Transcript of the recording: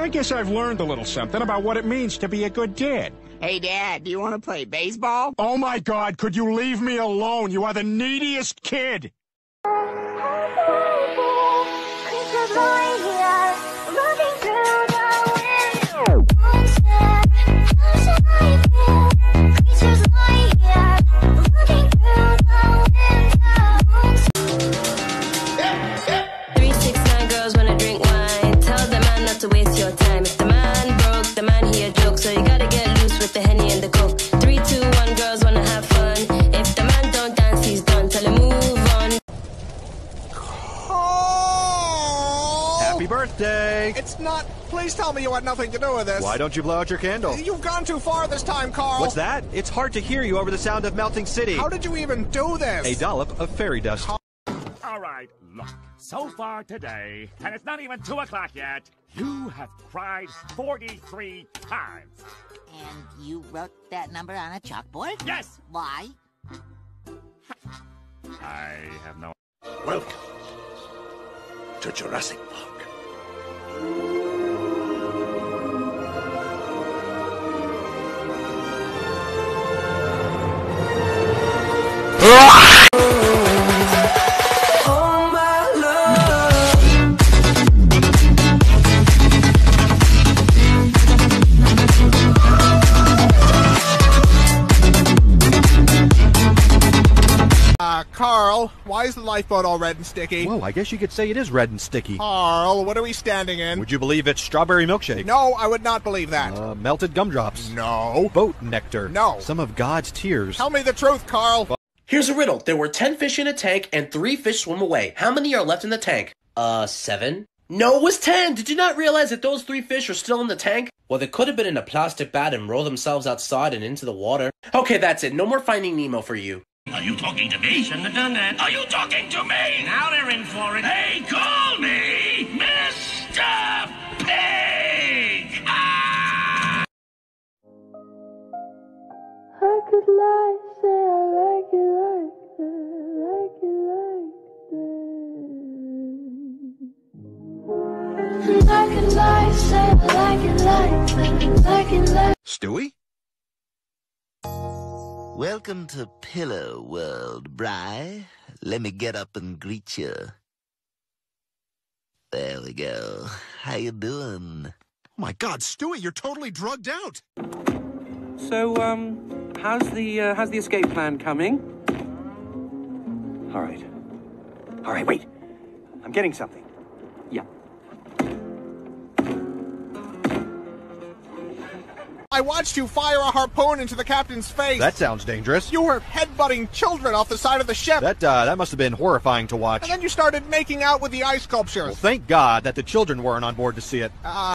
I guess I've learned a little something about what it means to be a good dad. Hey, Dad, do you want to play baseball? Oh my god, could you leave me alone? You are the neediest kid! Waste your time. If the man broke, the man he a joke. So you gotta get loose with the henny and the coke. Three, two, one, girls wanna have fun. If the man don't dance, he's done. Tell him move on. Happy birthday! It's not. Please tell me you had nothing to do with this. Why don't you blow out your candle? You've gone too far this time, Carl. What's that? It's hard to hear you over the sound of melting city. How did you even do this? A dollop of fairy dust. All right, look. So far today, and it's not even 2 o'clock yet, you have cried 43 times. And you wrote that number on a chalkboard? Yes! Why? I have no. Welcome to Jurassic Park. Uh, Carl, why is the lifeboat all red and sticky? Well, I guess you could say it is red and sticky. Carl, what are we standing in? Would you believe it's strawberry milkshake? No, I would not believe that. Uh, melted gumdrops. no. Boat nectar. No. Some of God's tears. Tell me the truth, Carl. Here's a riddle. There were 10 fish in a tank and 3 fish swim away. How many are left in the tank? Uh, 7? No, it was 10. Did you not realize that those 3 fish are still in the tank? Well, they could have been in a plastic bag and rolled themselves outside and into the water. Okay, that's it. No more Finding Nemo for you. Are you talking to me? Shouldn't have done that. Are you talking to me? Now they're in for it. Hey, call me Mr. Pig! Ah! I could lie, say I like it like that, like it like that. I could lie, say I like it like that, like it like Stewie? Welcome to Pillow World, Bry. Let me get up and greet you. There we go. How you doing? Oh my god, Stewie, you're totally drugged out! So, um, how's the uh, how's the escape plan coming? All right. All right, wait. I'm getting something. I watched you fire a harpoon into the captain's face. That sounds dangerous. You were headbutting children off the side of the ship. That, uh, that must have been horrifying to watch. And then you started making out with the ice sculptures. Well, thank God that the children weren't on board to see it. Uh,